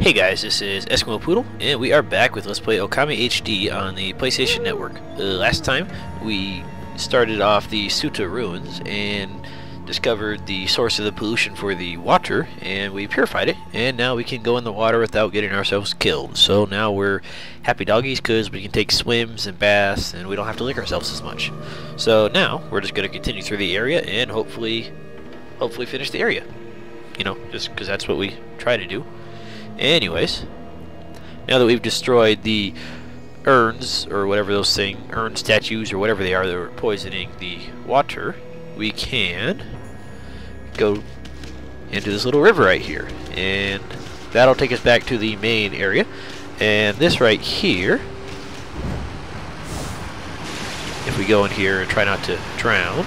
Hey guys, this is Eskimo Poodle, and we are back with Let's Play Okami HD on the PlayStation Network. Uh, last time, we started off the Tsuta Ruins and discovered the source of the pollution for the water, and we purified it, and now we can go in the water without getting ourselves killed. So now we're happy doggies because we can take swims and baths, and we don't have to lick ourselves as much. So now, we're just going to continue through the area, and hopefully, hopefully finish the area. You know, just because that's what we try to do. Anyways, now that we've destroyed the urns, or whatever those things, urn statues, or whatever they are that are poisoning the water, we can go into this little river right here. And that'll take us back to the main area. And this right here, if we go in here and try not to drown,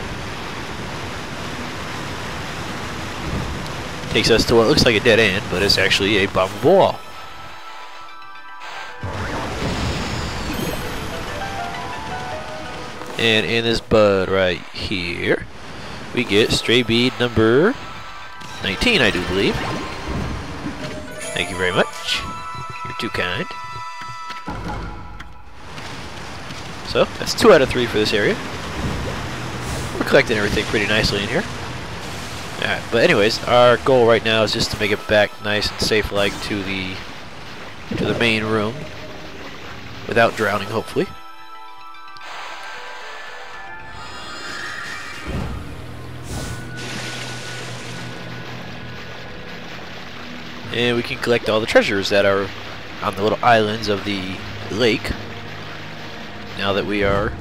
takes us to what looks like a dead end, but it's actually a bombable wall. And in this bud right here, we get stray bead number 19, I do believe. Thank you very much. You're too kind. So, that's two out of three for this area. We're collecting everything pretty nicely in here. Alright, but anyways, our goal right now is just to make it back nice and safe like to the to the main room without drowning hopefully. And we can collect all the treasures that are on the little islands of the lake now that we are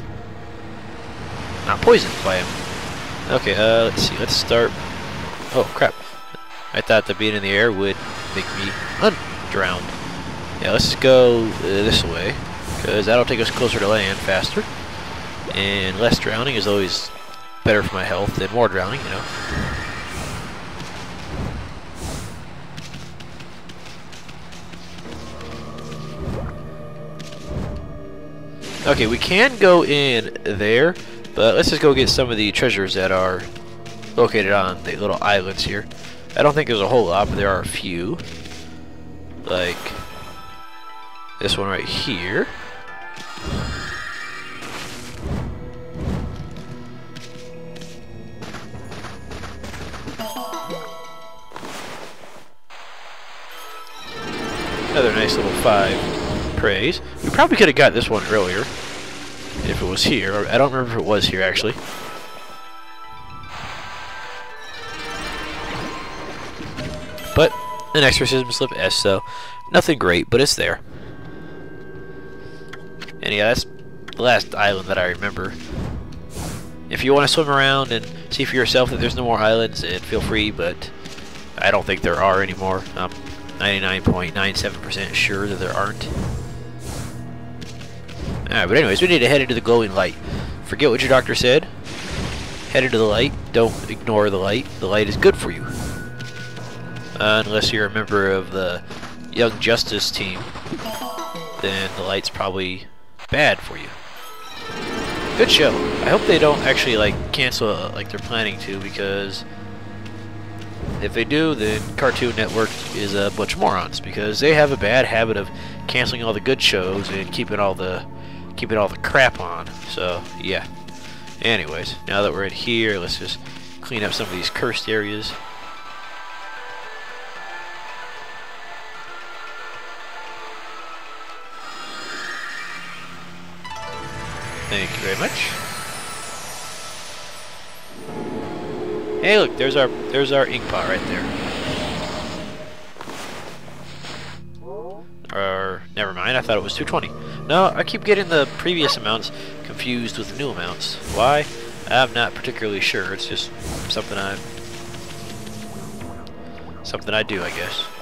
not poisoned by him. Okay, uh, let's see, let's start Oh, crap. I thought the being in the air would make me undrowned. Yeah, let's go uh, this way, because that'll take us closer to land faster. And less drowning is always better for my health than more drowning, you know. Okay, we can go in there, but let's just go get some of the treasures that are located on the little islands here. I don't think there's a whole lot, but there are a few. Like this one right here. Another nice little five praise. We probably could have got this one earlier if it was here. I don't remember if it was here actually. An exorcism slip S, so nothing great, but it's there. And yeah, that's the last island that I remember. If you want to swim around and see for yourself that there's no more islands, then feel free, but I don't think there are anymore. I'm 99.97% sure that there aren't. Alright, but anyways, we need to head into the glowing light. Forget what your doctor said. Head into the light. Don't ignore the light. The light is good for you. Uh, unless you're a member of the Young Justice team, then the light's probably bad for you. Good show. I hope they don't actually like cancel it like they're planning to because if they do, then Cartoon Network is a bunch of morons because they have a bad habit of canceling all the good shows and keeping all the keeping all the crap on. So yeah. Anyways, now that we're in here, let's just clean up some of these cursed areas. Thank you very much. Hey, look, there's our there's our ink pot right there. Or never mind, I thought it was 220. No, I keep getting the previous amounts confused with the new amounts. Why? I'm not particularly sure. It's just something I something I do, I guess.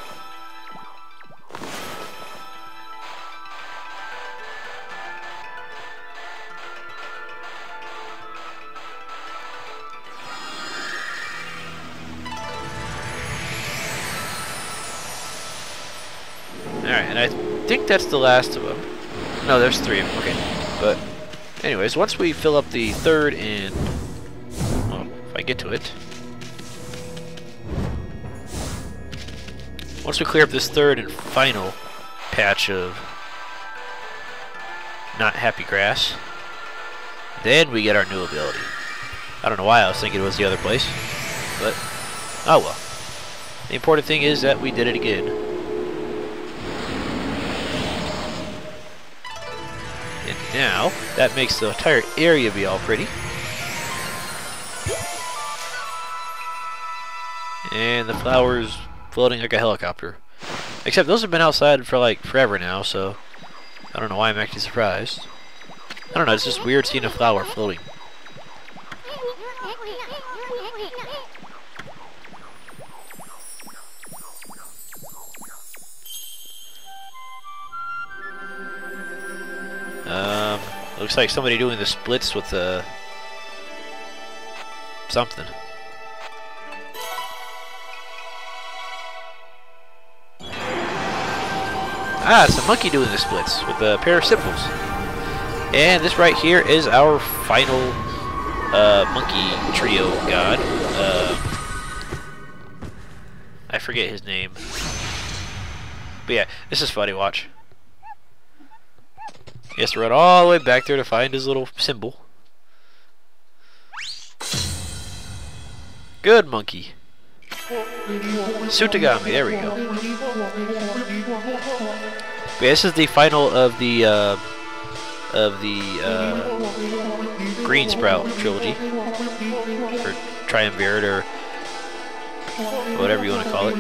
Think that's the last of them. No, there's three of them, okay. But, anyways, once we fill up the third and... Well, if I get to it... once we clear up this third and final patch of not happy grass, then we get our new ability. I don't know why I was thinking it was the other place, but oh well. The important thing is that we did it again. Now, that makes the entire area be all pretty. And the flowers floating like a helicopter. Except those have been outside for like forever now, so I don't know why I'm actually surprised. I don't know, it's just weird seeing a flower floating. Looks like somebody doing the splits with the something. Ah, it's a monkey doing the splits with a pair of simples. And this right here is our final uh, monkey trio god. Uh, I forget his name. But yeah, this is funny, watch. He has to run all the way back there to find his little cymbal. Good monkey. Tsutagami, there we go. But this is the final of the uh, of the uh, Green Sprout trilogy, or Triumvirate, or whatever you want to call it.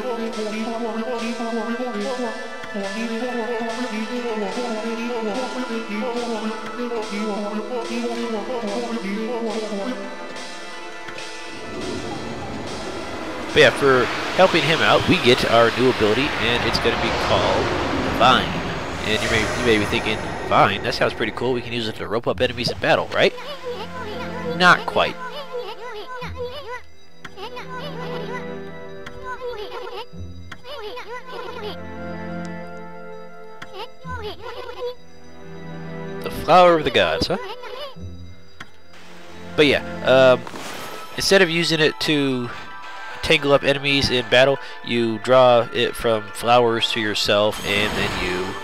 But yeah, for helping him out, we get our new ability, and it's going to be called Vine. And you may, you may be thinking, Vine? That sounds pretty cool. We can use it to rope up enemies in battle, right? Not quite. The flower of the gods, huh? But yeah, um, instead of using it to tangle up enemies in battle, you draw it from flowers to yourself, and then you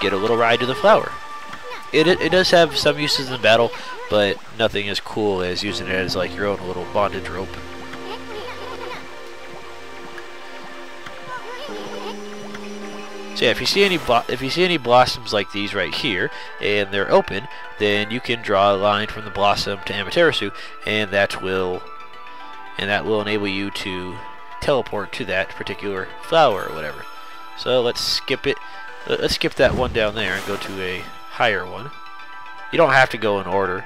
get a little ride to the flower. It, it, it does have some uses in battle, but nothing as cool as using it as like your own little bondage rope. So yeah, if you see any if you see any blossoms like these right here, and they're open, then you can draw a line from the blossom to Amaterasu, and that will and that will enable you to teleport to that particular flower or whatever. So let's skip it. Let's skip that one down there and go to a higher one. You don't have to go in order,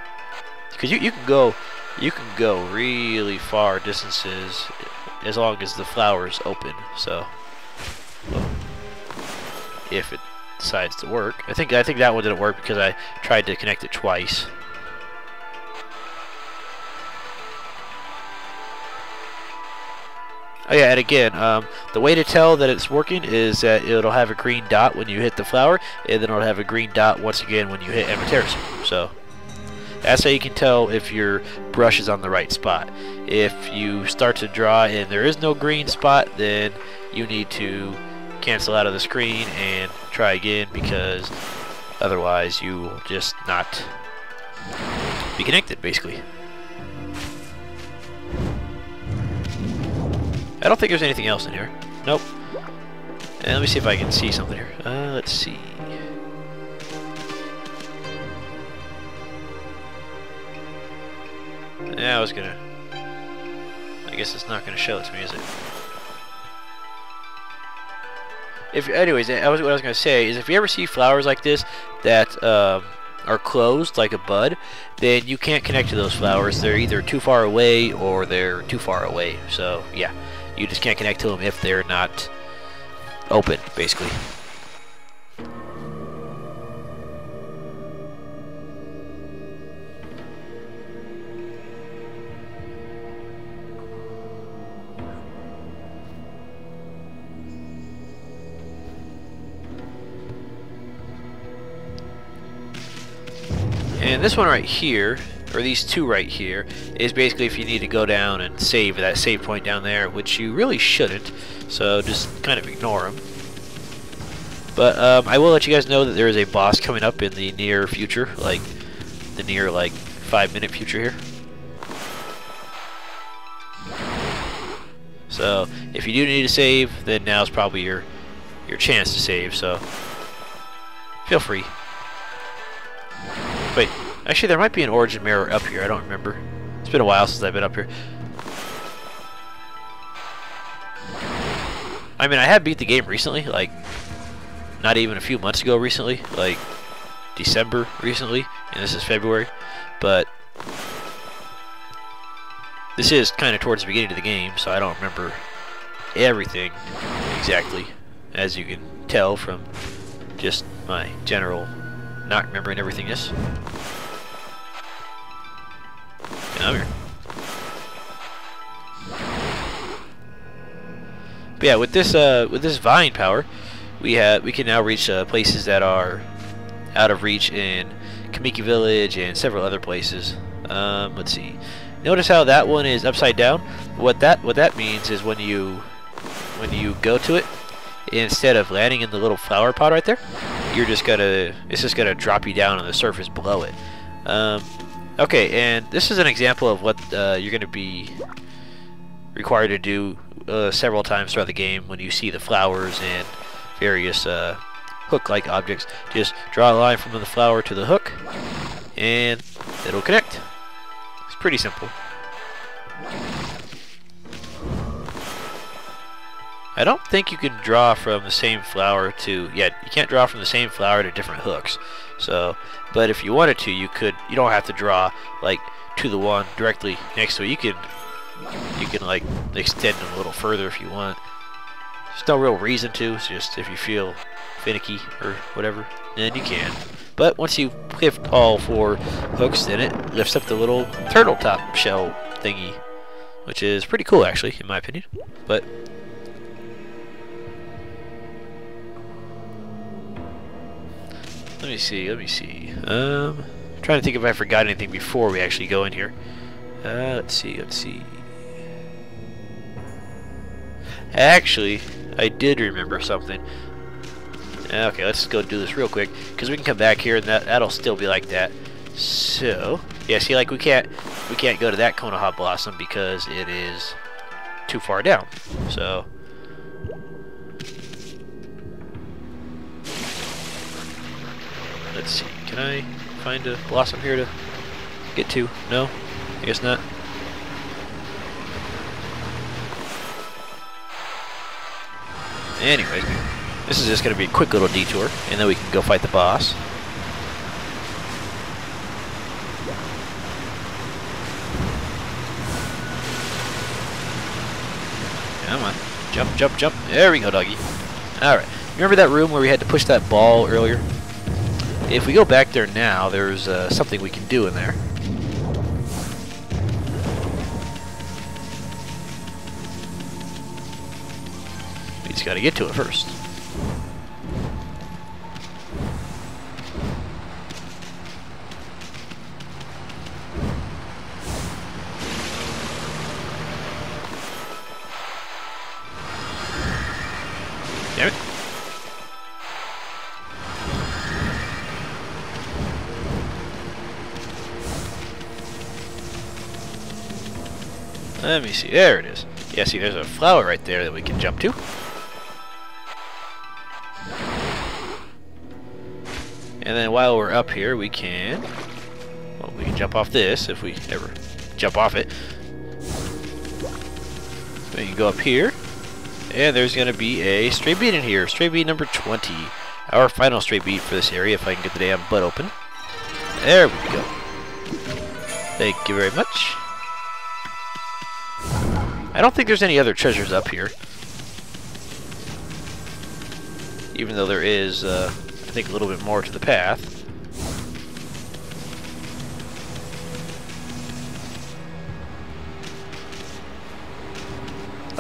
because you you can go you can go really far distances as long as the flower is open. So. If it decides to work. I think I think that one didn't work because I tried to connect it twice. Oh yeah, and again, um, the way to tell that it's working is that it'll have a green dot when you hit the flower, and then it'll have a green dot once again when you hit Amaterasu. So that's how you can tell if your brush is on the right spot. If you start to draw and there is no green spot, then you need to cancel out of the screen and try again because otherwise you will just not be connected basically. I don't think there's anything else in here. Nope. And let me see if I can see something here. Uh, let's see. Yeah, I was gonna... I guess it's not gonna show it to me, is it? if anyways, I was, what I was gonna say is if you ever see flowers like this that um, are closed like a bud, then you can't connect to those flowers. They're either too far away or they're too far away. So yeah, you just can't connect to them if they're not open, basically. And this one right here or these two right here, is basically if you need to go down and save that save point down there, which you really shouldn't. So just kind of ignore them. But um, I will let you guys know that there is a boss coming up in the near future, like the near like five minute future here. So if you do need to save, then now's probably your your chance to save. So feel free. Wait, actually there might be an origin mirror up here. I don't remember. It's been a while since I've been up here. I mean, I have beat the game recently, like not even a few months ago recently, like December recently, and this is February, but this is kind of towards the beginning of the game, so I don't remember everything exactly, as you can tell from just my general not remembering everything is. Get here. But yeah, with this uh, with this vine power, we have we can now reach uh, places that are out of reach in Kamiki Village and several other places. Um, let's see. Notice how that one is upside down. What that what that means is when you when you go to it, instead of landing in the little flower pot right there, you're just gonna it's just gonna drop you down on the surface below it. Um, okay, and this is an example of what uh, you're gonna be required to do uh, several times throughout the game when you see the flowers and various uh, hook-like objects. Just draw a line from the flower to the hook, and it'll connect. It's pretty simple. I don't think you can draw from the same flower to, yeah, you can't draw from the same flower to different hooks. So, but if you wanted to, you could, you don't have to draw, like, to the one directly next to it. You can, you can, like, extend them a little further if you want. There's no real reason to, it's just if you feel finicky or whatever, then you can. But once you lift all four hooks, then it lifts up the little turtle top shell thingy, which is pretty cool actually, in my opinion. But let me see, let me see. Um, I'm trying to think if I forgot anything before we actually go in here. Uh, let's see, let's see. Actually, I did remember something. Okay, let's go do this real quick, because we can come back here and that, that'll still be like that. So, yeah, see, like, we can't, we can't go to that Konohana Blossom because it is too far down. So, let's see, can I find a Blossom here to get to? No? I guess not. Anyway, this is just going to be a quick little detour, and then we can go fight the boss. Come on. Jump, jump, jump. There we go, doggy. Alright. Remember that room where we had to push that ball earlier? If we go back there now, there's uh, something we can do in there. We just got to get to it first. Let me see. There it is. Yeah, see, there's a flower right there that we can jump to. And then while we're up here, we can, well, we can jump off this if we ever jump off it. We can go up here, and there's going to be a stray bead in here, Stray bead number 20. Our final stray bead for this area, if I can get the damn butt open. There we go. Thank you very much. I don't think there's any other treasures up here. Even though there is, uh, I think, a little bit more to the path.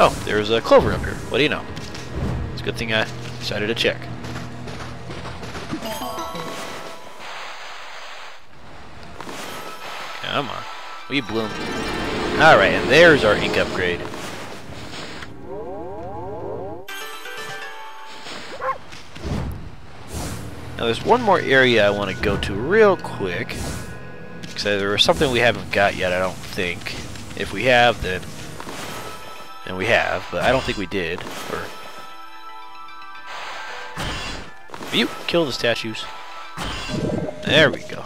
Oh, there's a clover up here. What do you know? It's a good thing I decided to check. Come on. We bloom. Alright, and there's our ink upgrade. Now there's one more area I want to go to real quick. Because there was something we haven't got yet, I don't think. If we have, then... And we have, but I don't think we did. Or... You kill the statues. There we go.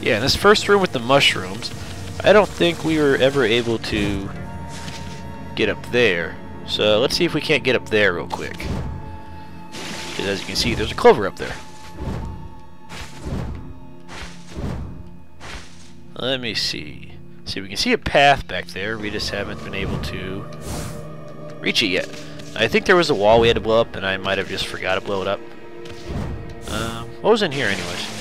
Yeah, in this first room with the mushrooms, I don't think we were ever able to get up there. So let's see if we can't get up there real quick. Because as you can see, there's a clover up there. Let me see. See, we can see a path back there. We just haven't been able to reach it yet. I think there was a wall we had to blow up, and I might have just forgot to blow it up. Uh, what was in here, anyways?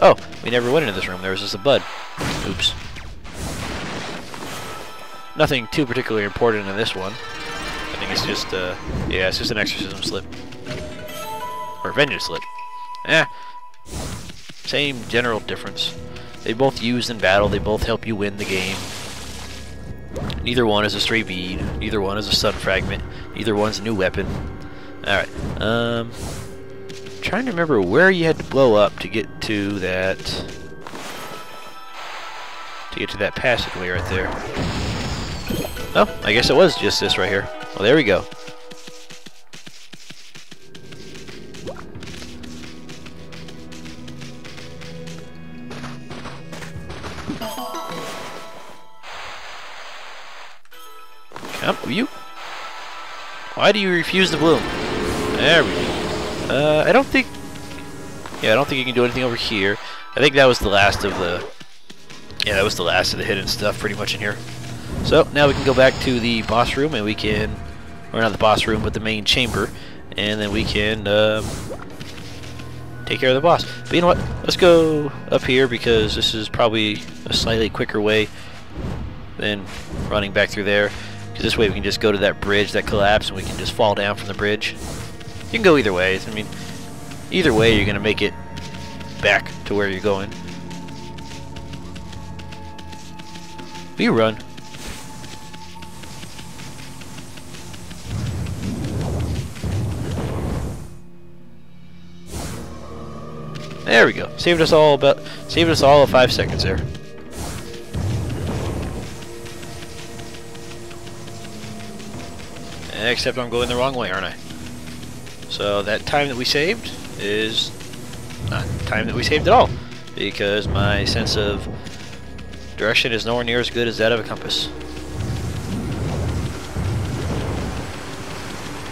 Oh, we never went into this room. There was just a bud. Oops. Nothing too particularly important in this one. I think it's just, uh, yeah, it's just an exorcism slip. Or vengeance slip. Eh. Same general difference. They both used in battle. They both help you win the game. Neither one is a stray bead. Neither one is a sun fragment. Neither one's a new weapon. Alright. Um, trying to remember where you had to blow up to get to that... To get to that passageway right there. Oh, I guess it was just this right here. Well, there we go. Come, you. Why do you refuse the bloom? There we go. Uh, I don't think... Yeah, I don't think you can do anything over here. I think that was the last of the... Yeah, that was the last of the hidden stuff pretty much in here. So, now we can go back to the boss room and we can... Or not the boss room, but the main chamber. And then we can... Um, take care of the boss. But you know what? Let's go up here because this is probably a slightly quicker way than running back through there. Because this way we can just go to that bridge that collapsed and we can just fall down from the bridge. You can go either way. I mean, either way you're going to make it back to where you're going. We run. There we go. Saved us all about saved us all five seconds there. Except I'm going the wrong way, aren't I? So that time that we saved is not time that we saved at all. Because my sense of direction is nowhere near as good as that of a compass.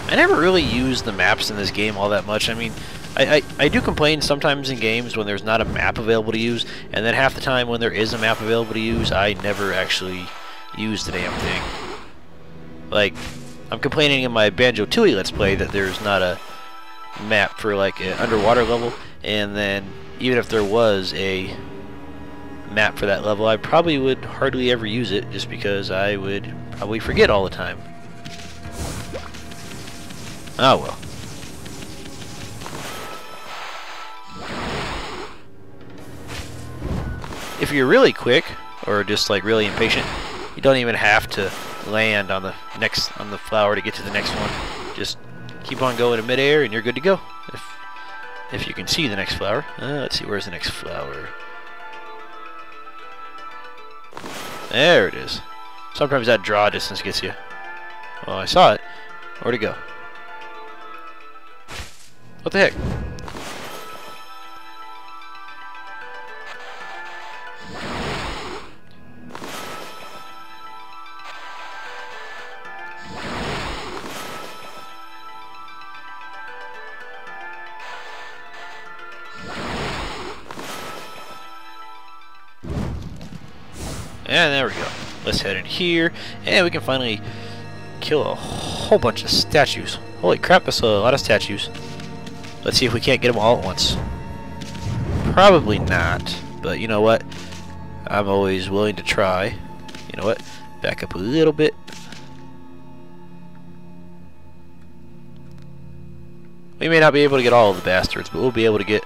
I never really use the maps in this game all that much. I mean, I, I, I, do complain sometimes in games when there's not a map available to use, and then half the time when there is a map available to use, I never actually use the damn thing. Like, I'm complaining in my Banjo-Tooie Let's Play that there's not a map for like an underwater level, and then even if there was a map for that level, I probably would hardly ever use it just because I would probably forget all the time. Oh well. If you're really quick, or just like really impatient, you don't even have to land on the next on the flower to get to the next one. Just keep on going in midair and you're good to go. If if you can see the next flower. Uh, let's see, where's the next flower? There it is. Sometimes that draw distance gets you. Well, I saw it. Where'd it go? What the heck? Head in here, and we can finally kill a whole bunch of statues. Holy crap, that's a lot of statues. Let's see if we can't get them all at once. Probably not, but you know what? I'm always willing to try. You know what? Back up a little bit. We may not be able to get all of the bastards, but we'll be able to get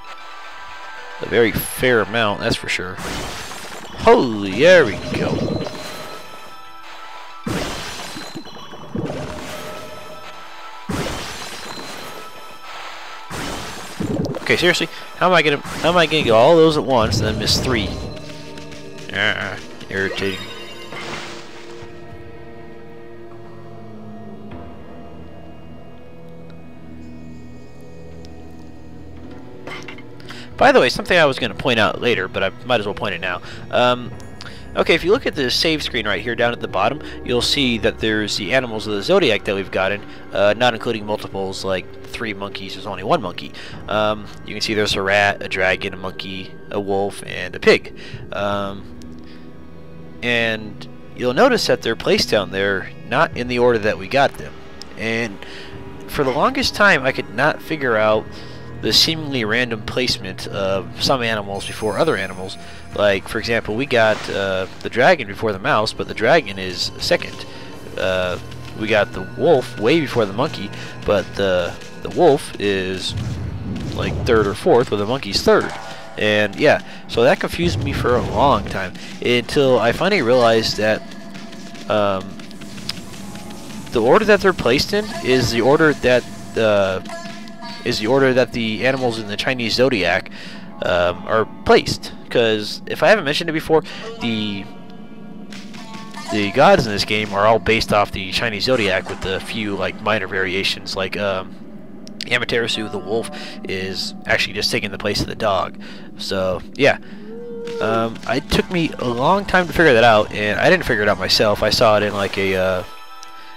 a very fair amount, that's for sure. Holy, there we go. Okay, seriously, how am I gonna how am I gonna get all those at once and then miss three? Ah, irritating. By the way, something I was going to point out later, but I might as well point it now. Um, okay, if you look at the save screen right here down at the bottom, you'll see that there's the animals of the zodiac that we've gotten, uh, not including multiples like three monkeys. There's only one monkey. Um, you can see there's a rat, a dragon, a monkey, a wolf, and a pig. Um, and you'll notice that they're placed down there not in the order that we got them. And for the longest time, I could not figure out the seemingly random placement of some animals before other animals. Like, for example, we got uh, the dragon before the mouse, but the dragon is second. Uh, we got the wolf way before the monkey, but the the wolf is like third or fourth, but the monkey's third. And yeah, so that confused me for a long time until I finally realized that um, the order that they're placed in is the order that uh, is the order that the animals in the Chinese zodiac um, are placed. Because if I haven't mentioned it before, the the gods in this game are all based off the Chinese zodiac with a few like minor variations. Like um, Amaterasu, the wolf, is actually just taking the place of the dog. So yeah. Um, it took me a long time to figure that out, and I didn't figure it out myself. I saw it in like a uh,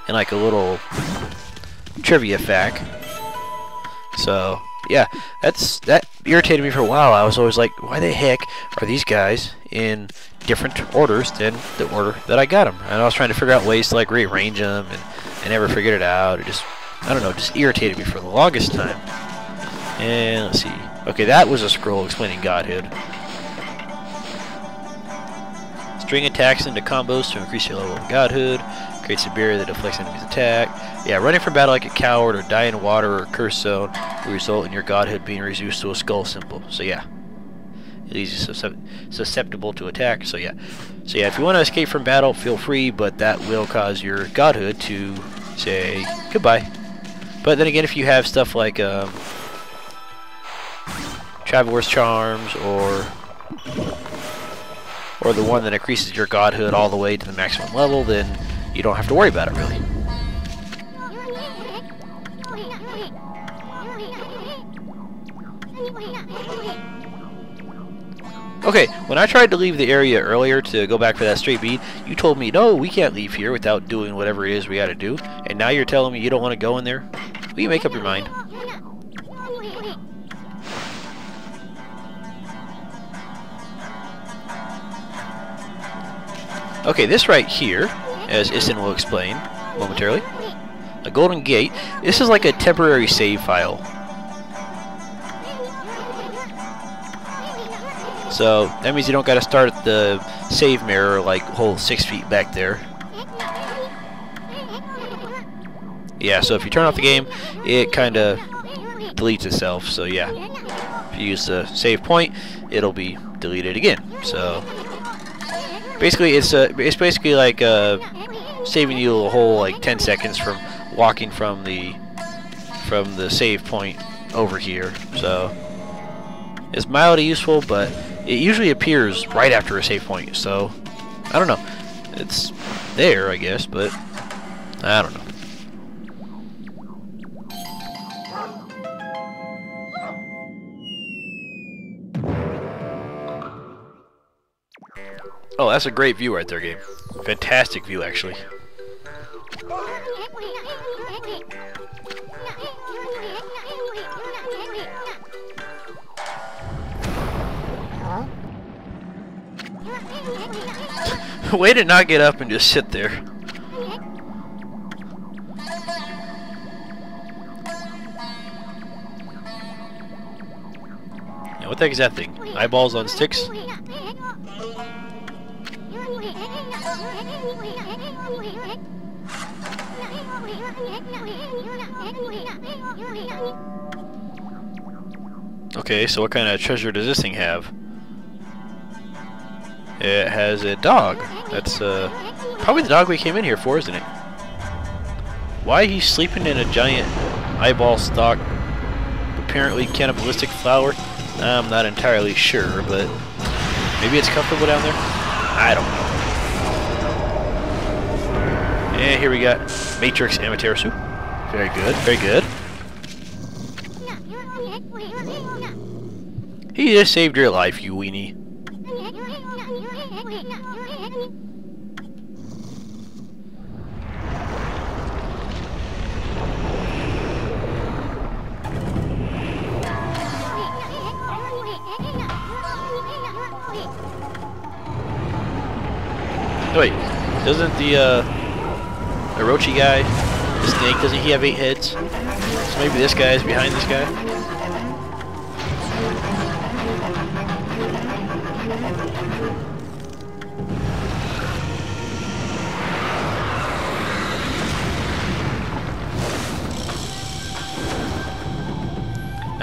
in like a little trivia fact so yeah, that's that irritated me for a while. I was always like, why the heck are these guys in different orders than the order that I got them? And I was trying to figure out ways to like rearrange them, and I never figured it out. It just I don't know, just irritated me for the longest time. And let's see. Okay, that was a scroll explaining Godhood. String attacks into combos to increase your level of Godhood. Creates a barrier that deflects enemy's attack. Yeah, running from battle like a coward or die in water or a curse zone will result in your godhood being reduced to a skull symbol. So yeah. It leaves susceptible to attack. So yeah. So yeah, if you want to escape from battle, feel free, but that will cause your godhood to say goodbye. But then again, if you have stuff like um, Traveler's Charms or or the one that increases your godhood all the way to the maximum level, then you don't have to worry about it really. Okay, when I tried to leave the area earlier to go back for that stray bead, you told me, no, we can't leave here without doing whatever it is we gotta do, and now you're telling me you don't want to go in there? Will you make up your mind? Okay, this right here, as Issun will explain momentarily, a golden gate, this is like a temporary save file. So that means you don't got to start the save mirror like whole six feet back there. Yeah, so if you turn off the game, it kind of deletes itself. So yeah, if you use the save point, it'll be deleted again. So basically, it's a, it's basically like uh, saving you a whole like 10 seconds from walking from the from the save point over here. So it's mildly useful, but it usually appears right after a save point. So I don't know. It's there, I guess, but I don't know. Oh, that's a great view right there, game. Fantastic view, actually. Way to not get up and just sit there. Now, what the heck is that thing? Eyeballs on sticks? Okay, so what kind of treasure does this thing have? It has a dog. That's uh, probably the dog we came in here for, isn't it? Why he's sleeping in a giant eyeball stock, apparently cannibalistic flower? I'm not entirely sure, but maybe it's comfortable down there? I don't know. And here we got Matrix Amaterasu. Very good, very good. He just saved your life, you weenie. Wait, doesn't the uh, Orochi guy, the snake, doesn't he have eight heads? So maybe this guy is behind this guy?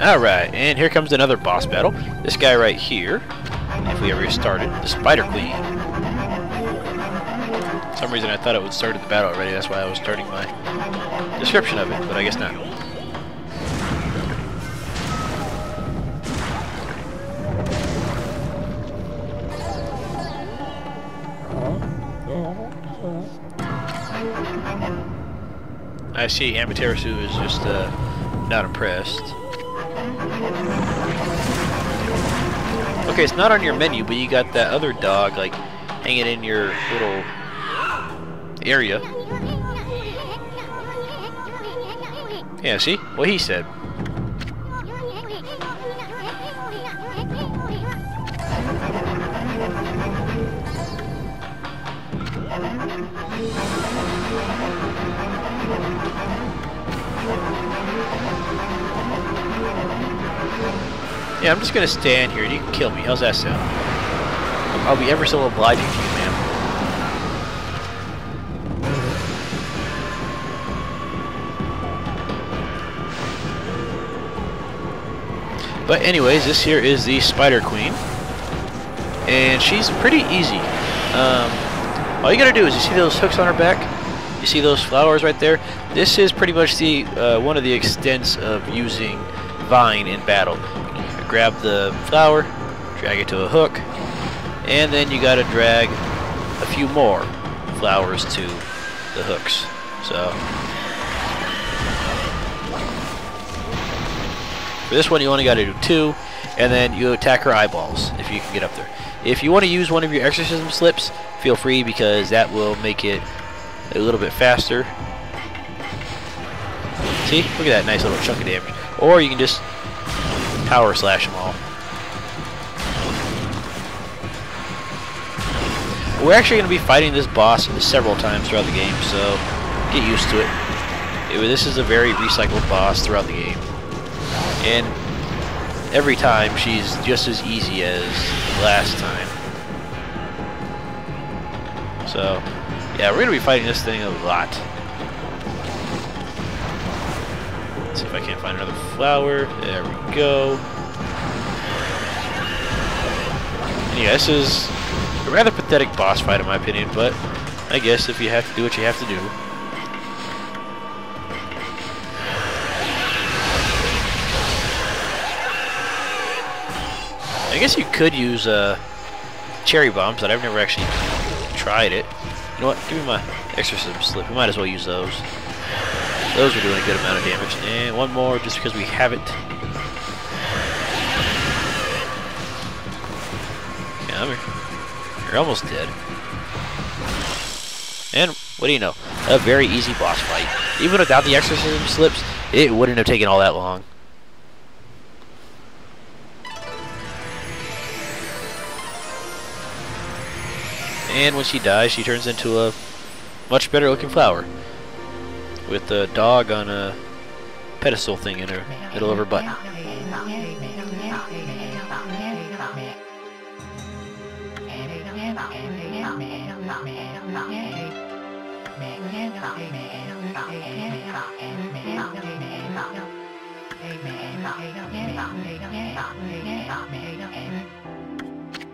Alright, and here comes another boss battle. This guy right here, if we ever started, the Spider Queen. Some reason I thought it would start at the battle already, that's why I was starting my description of it, but I guess not. I see Amaterasu is just uh, not impressed. Okay, it's not on your menu, but you got that other dog, like, hanging in your little area. Yeah, see? What he said. Yeah, I'm just gonna stand here and you can kill me. How's that sound? I'll be ever so obliging to you, But anyways, this here is the Spider Queen. And she's pretty easy. Um, all you gotta do is you see those hooks on her back? You see those flowers right there? This is pretty much the uh, one of the extents of using Vine in battle. Grab the flower, drag it to a hook, and then you gotta drag a few more flowers to the hooks. So For this one, you only got to do two, and then you attack her eyeballs if you can get up there. If you want to use one of your exorcism slips, feel free because that will make it a little bit faster. See? Look at that nice little chunk of damage. Or you can just power slash them all. We're actually going to be fighting this boss several times throughout the game, so get used to it. This is a very recycled boss throughout the game. And every time she's just as easy as last time. So, yeah, we're going to be fighting this thing a lot. Let's see if I can't find another flower. There we go. Yeah, this is a rather pathetic boss fight in my opinion, but I guess if you have to do what you have to do. I guess you could use uh, cherry bombs, but I've never actually tried it. You know what? Give me my exorcism slip. We might as well use those. Those are doing a good amount of damage. And one more, just because we have it. Come here. You're almost dead. And what do you know? A very easy boss fight. Even without the exorcism slips, it wouldn't have taken all that long. And when she dies, she turns into a much better looking flower. With a dog on a pedestal thing in her middle of her butt.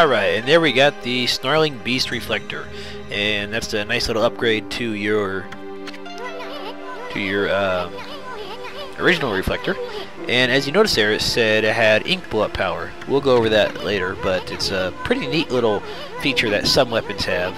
Alright, and there we got the Snarling Beast Reflector. And that's a nice little upgrade to your to your uh, original reflector. And as you notice there, it said it had ink bullet power. We'll go over that later, but it's a pretty neat little feature that some weapons have.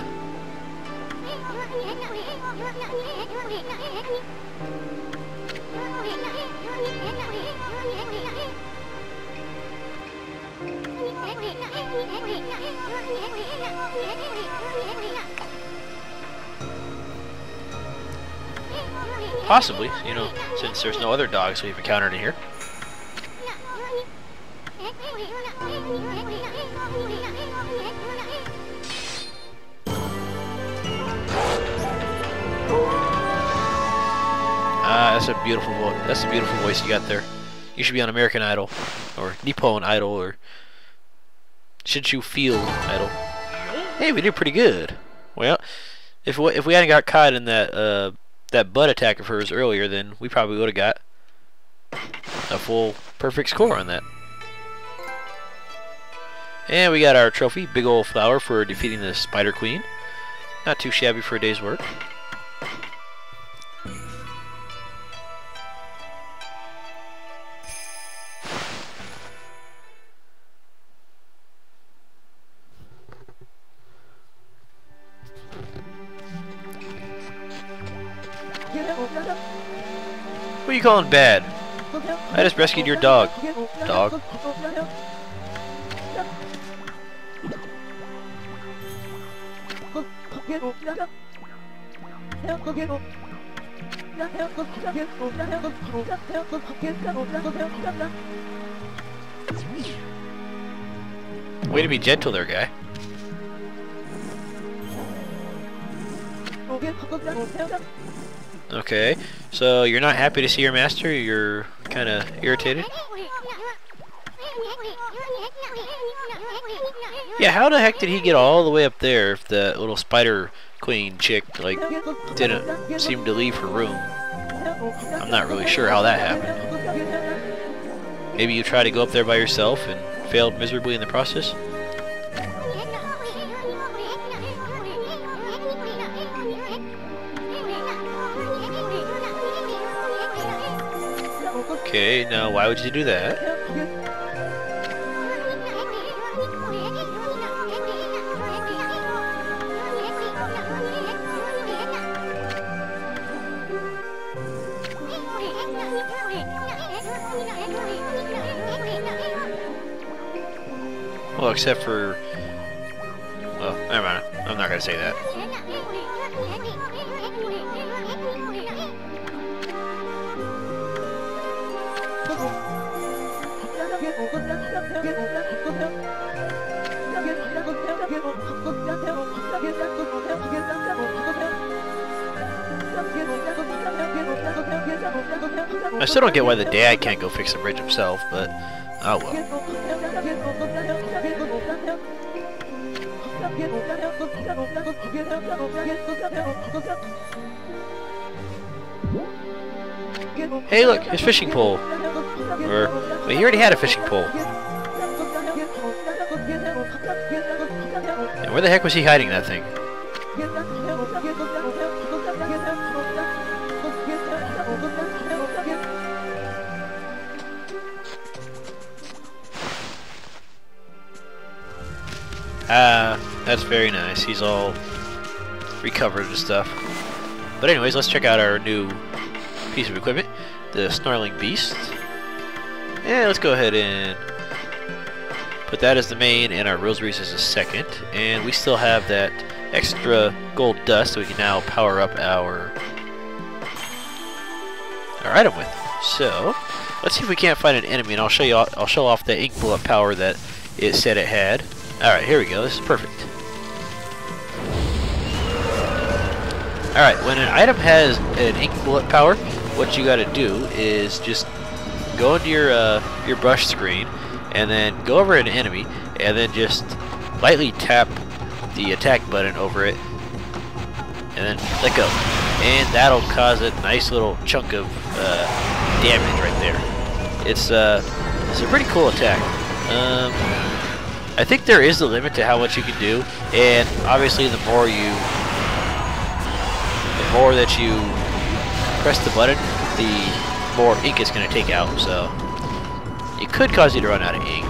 Possibly, you know, since there's no other dogs we've encountered in here. Ah, that's a beautiful voice. That's a beautiful voice you got there. You should be on American Idol, or Nippon Idol, or Should You Feel Idol. Hey, we did pretty good. Well, if we, if we hadn't got caught in that uh, that butt attack of hers earlier, then we probably would have got a full perfect score on that. And we got our trophy, big old flower for defeating the Spider Queen. Not too shabby for a day's work. Calling bad? I just rescued your dog. Dog. Way to be gentle there, guy. Okay, so you're not happy to see your master? You're kind of irritated? Yeah, how the heck did he get all the way up there if the little spider queen chick, like, didn't seem to leave her room? I'm not really sure how that happened. Maybe you tried to go up there by yourself and failed miserably in the process? Okay, now why would you do that? Well, except for... Well, never mind. I'm not going to say that. I still don't get why the dad can't go fix the bridge himself, but oh well. Hey look, his fishing pole. Or, he already had a fishing pole. And where the heck was he hiding that thing? Ah, that's very nice. He's all recovered and stuff. But anyways, let's check out our new piece of equipment, the Snarling Beast. And let's go ahead and put that as the main and our rosaries as a second. And we still have that extra gold dust so we can now power up our, our item with. So, let's see if we can't find an enemy and I'll show you I'll show off the ink bullet power that it said it had. Alright, here we go. This is perfect. Alright, when an item has an ink bullet power, what you gotta do is just go into your uh, your brush screen and then go over an enemy and then just lightly tap the attack button over it and then let go and that'll cause a nice little chunk of uh, damage right there it's uh it's a pretty cool attack um, I think there is a limit to how much you can do and obviously the more you the more that you press the button the more ink it's going to take out, so it could cause you to run out of ink.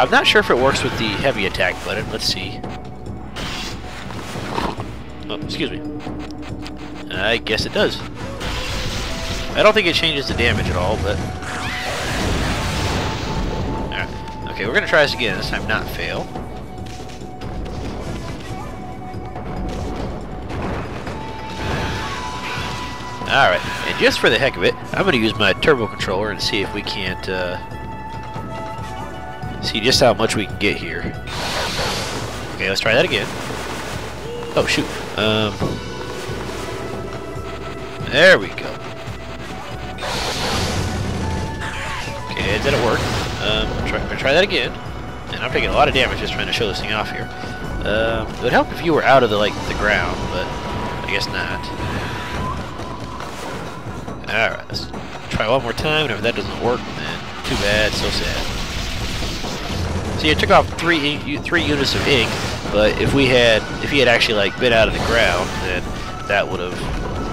I'm not sure if it works with the heavy attack button. Let's see. Oh, excuse me. I guess it does. I don't think it changes the damage at all, but... Okay, we're to try this again, this time not fail. Alright, and just for the heck of it, I'm to use my turbo controller and see if we can't uh, see just how much we can get here. Okay, let's try that again. Oh, shoot. Um, there we go. Okay, it didn't work. Um, to try that again. And I'm taking a lot of damage just trying to show this thing off here. Um, it would help if you were out of the like the ground, but I guess not. Alright, let's try one more time, and if that doesn't work, then too bad, so sad. See, it took off three three units of ink, but if we had, if he had actually like been out of the ground, then that would have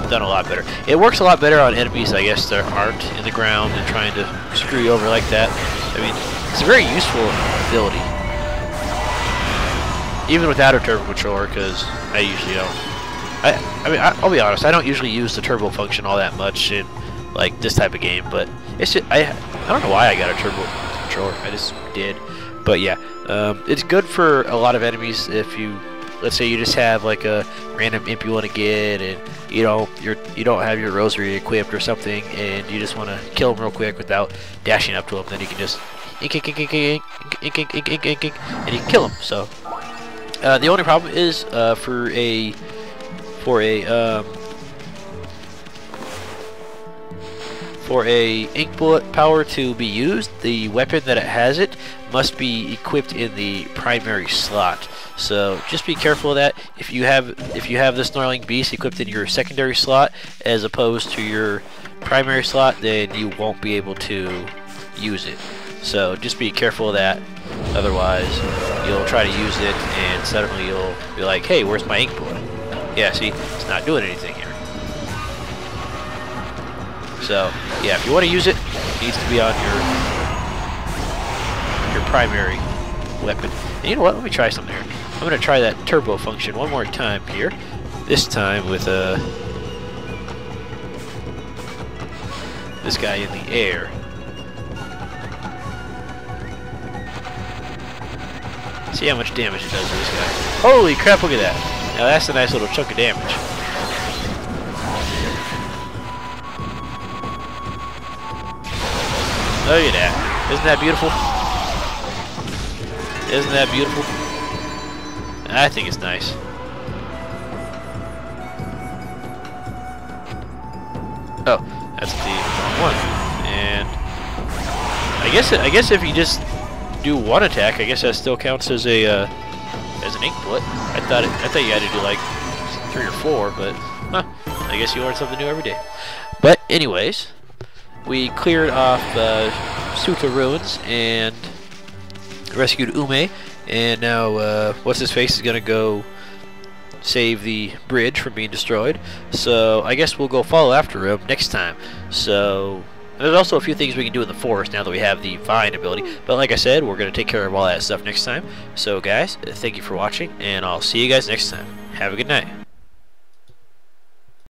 done a lot better. It works a lot better on enemies, I guess, that aren't in the ground and trying to screw you over like that. I mean, it's a very useful ability. Even without a turbo controller, because I usually don't I, I mean, I, will be honest. I don't usually use the turbo function all that much in like this type of game, but it's just I I don't know why I got a turbo controller. I just did, but yeah, um, it's good for a lot of enemies if you let's say you just have like a random imp you want to get and you know you're you don't have your rosary equipped or something and you just want to kill them real quick without dashing up to them then you can just ink ink ink ink ink ink ink ink ink and you can kill them so uh, the only problem is uh, for a for a um, for a ink bullet power to be used, the weapon that it has it must be equipped in the primary slot. So just be careful of that. If you have if you have the snarling beast equipped in your secondary slot as opposed to your primary slot, then you won't be able to use it. So just be careful of that. Otherwise, you'll try to use it and suddenly you'll be like, hey, where's my ink boy? Yeah, see, it's not doing anything here. So, yeah, if you want to use it, it needs to be on your your primary weapon. And you know what? Let me try something here. I'm going to try that turbo function one more time here. This time with uh, this guy in the air. See how much damage it does to this guy. Holy crap, look at that. Now that's a nice little chunk of damage. Look at that. Isn't that beautiful? Isn't that beautiful? I think it's nice. Oh, that's the one. And I guess it, I guess if you just do one attack, I guess that still counts as a uh, as an ink bullet. I thought it, I thought you had to do like three or four, but huh, I guess you learn something new every day. But anyways, we cleared off uh, Tsuta ruins and rescued Ume, and now uh, what's his face is gonna go save the bridge from being destroyed. So I guess we'll go follow after him next time. So there's also a few things we can do in the forest now that we have the vine ability. But like I said, we're to take care of all that stuff next time. So guys, thank you for watching, and I'll see you guys next time. Have a good night.